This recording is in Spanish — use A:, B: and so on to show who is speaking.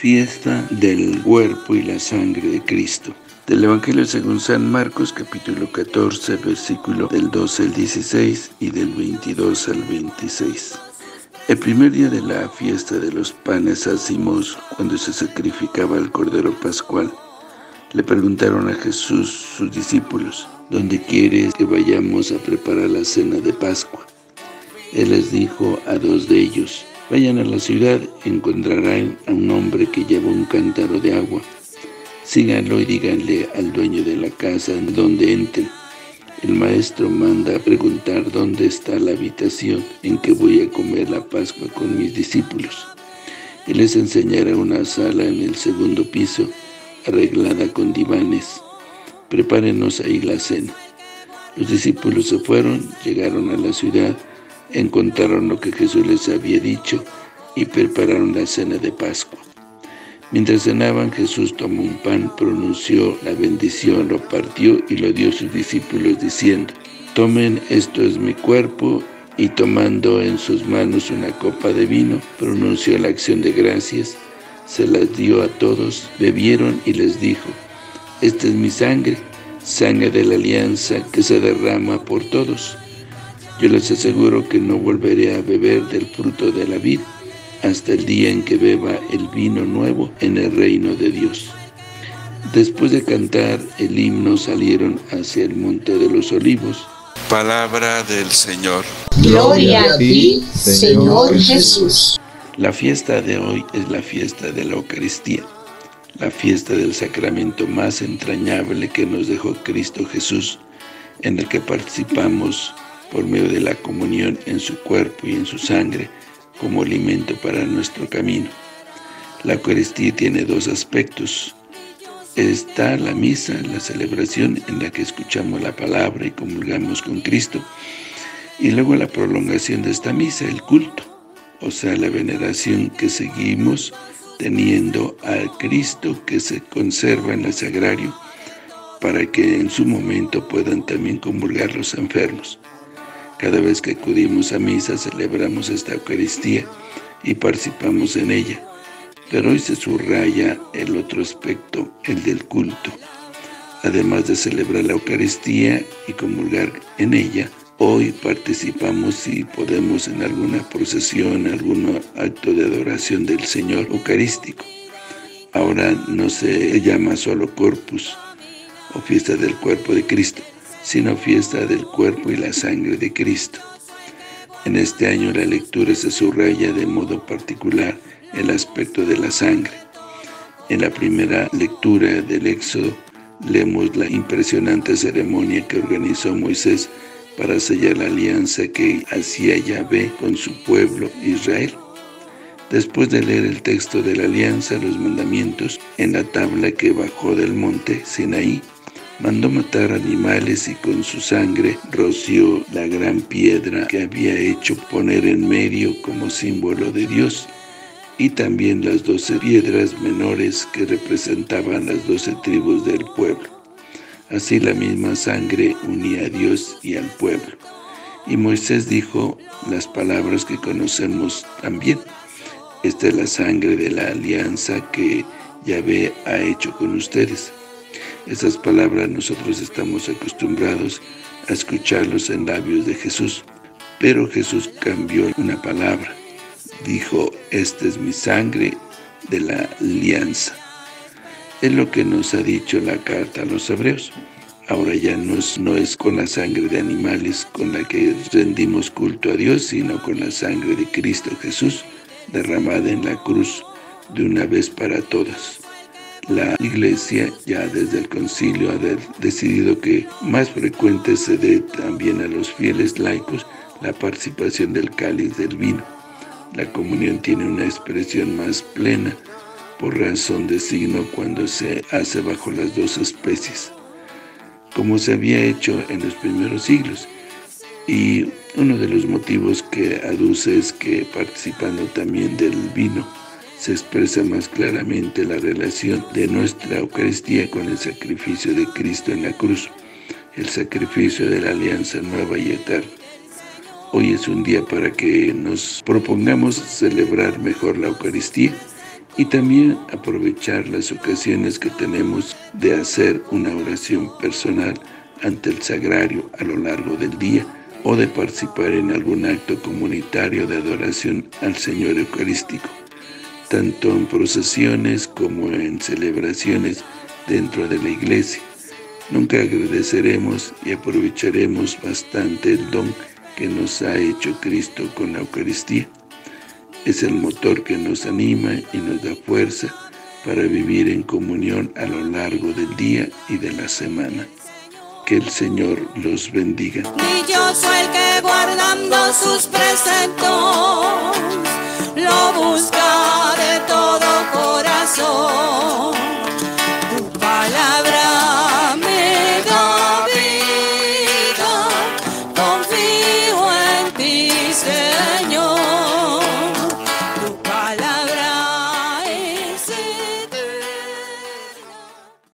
A: fiesta del cuerpo y la sangre de Cristo. Del Evangelio según San Marcos, capítulo 14, versículo del 12 al 16 y del 22 al 26. El primer día de la fiesta de los panes ácimos, cuando se sacrificaba el Cordero Pascual, le preguntaron a Jesús sus discípulos, ¿dónde quieres que vayamos a preparar la cena de Pascua? Él les dijo a dos de ellos, vayan a la ciudad, encontrarán a un hombre que lleva un cántaro de agua. Síganlo y díganle al dueño de la casa donde entre. El maestro manda preguntar dónde está la habitación en que voy a comer la Pascua con mis discípulos. Y les enseñará una sala en el segundo piso, arreglada con divanes. Prepárenos ahí la cena. Los discípulos se fueron, llegaron a la ciudad, encontraron lo que Jesús les había dicho y prepararon la cena de Pascua. Mientras cenaban, Jesús tomó un pan, pronunció la bendición, lo partió y lo dio a sus discípulos diciendo, Tomen, esto es mi cuerpo, y tomando en sus manos una copa de vino, pronunció la acción de gracias, se las dio a todos, bebieron y les dijo, Esta es mi sangre, sangre de la alianza que se derrama por todos. Yo les aseguro que no volveré a beber del fruto de la vid, hasta el día en que beba el vino nuevo en el reino de Dios. Después de cantar el himno salieron hacia el monte de los olivos.
B: Palabra del Señor.
C: Gloria a ti, Señor Jesús.
A: La fiesta de hoy es la fiesta de la Eucaristía, la fiesta del sacramento más entrañable que nos dejó Cristo Jesús, en el que participamos por medio de la comunión en su cuerpo y en su sangre, como alimento para nuestro camino. La Eucaristía tiene dos aspectos. Está la misa, la celebración en la que escuchamos la palabra y comulgamos con Cristo. Y luego la prolongación de esta misa, el culto, o sea, la veneración que seguimos teniendo al Cristo que se conserva en el sagrario para que en su momento puedan también comulgar los enfermos. Cada vez que acudimos a misa celebramos esta Eucaristía y participamos en ella. Pero hoy se subraya el otro aspecto, el del culto. Además de celebrar la Eucaristía y comulgar en ella, hoy participamos si podemos en alguna procesión, algún acto de adoración del Señor Eucarístico. Ahora no se llama solo Corpus o fiesta del cuerpo de Cristo, sino fiesta del cuerpo y la sangre de Cristo. En este año la lectura se subraya de modo particular el aspecto de la sangre. En la primera lectura del Éxodo leemos la impresionante ceremonia que organizó Moisés para sellar la alianza que hacía Yahvé con su pueblo Israel. Después de leer el texto de la alianza, los mandamientos, en la tabla que bajó del monte Sinaí, mandó matar animales y con su sangre roció la gran piedra que había hecho poner en medio como símbolo de Dios, y también las doce piedras menores que representaban las doce tribus del pueblo. Así la misma sangre unía a Dios y al pueblo. Y Moisés dijo las palabras que conocemos también. Esta es la sangre de la alianza que Yahvé ha hecho con ustedes. Esas palabras nosotros estamos acostumbrados a escucharlos en labios de Jesús. Pero Jesús cambió una palabra. Dijo, esta es mi sangre de la alianza. Es lo que nos ha dicho la carta a los hebreos. Ahora ya no es, no es con la sangre de animales con la que rendimos culto a Dios, sino con la sangre de Cristo Jesús, derramada en la cruz de una vez para todas. La Iglesia ya desde el concilio ha decidido que más frecuente se dé también a los fieles laicos la participación del cáliz del vino. La comunión tiene una expresión más plena por razón de signo cuando se hace bajo las dos especies, como se había hecho en los primeros siglos. Y uno de los motivos que aduce es que participando también del vino, se expresa más claramente la relación de nuestra Eucaristía con el sacrificio de Cristo en la cruz, el sacrificio de la alianza nueva y eterna. Hoy es un día para que nos propongamos celebrar mejor la Eucaristía y también aprovechar las ocasiones que tenemos de hacer una oración personal ante el sagrario a lo largo del día o de participar en algún acto comunitario de adoración al Señor Eucarístico, tanto en procesiones como en celebraciones dentro de la iglesia. Nunca agradeceremos y aprovecharemos bastante el don que nos ha hecho Cristo con la Eucaristía. Es el motor que nos anima y nos da fuerza para vivir en comunión a lo largo del día y de la semana. Que el Señor los bendiga.
D: Dichoso el que guardando sus preceptos